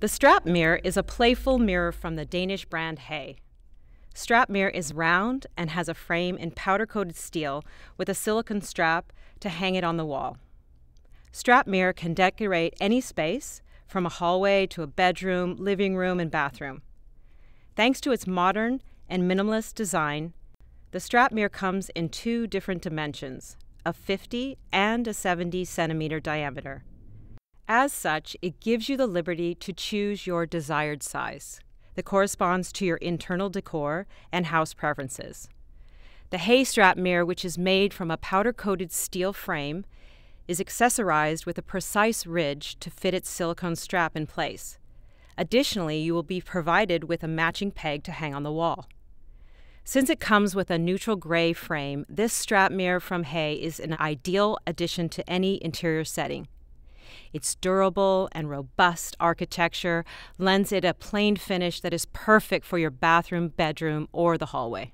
The strap mirror is a playful mirror from the Danish brand Hay. Strap mirror is round and has a frame in powder coated steel with a silicone strap to hang it on the wall. Strap mirror can decorate any space, from a hallway to a bedroom, living room, and bathroom. Thanks to its modern and minimalist design, the strap mirror comes in two different dimensions a 50 and a 70 centimeter diameter. As such, it gives you the liberty to choose your desired size that corresponds to your internal decor and house preferences. The Hay Strap mirror, which is made from a powder coated steel frame, is accessorized with a precise ridge to fit its silicone strap in place. Additionally, you will be provided with a matching peg to hang on the wall. Since it comes with a neutral gray frame, this strap mirror from Hay is an ideal addition to any interior setting. Its durable and robust architecture lends it a plain finish that is perfect for your bathroom, bedroom, or the hallway.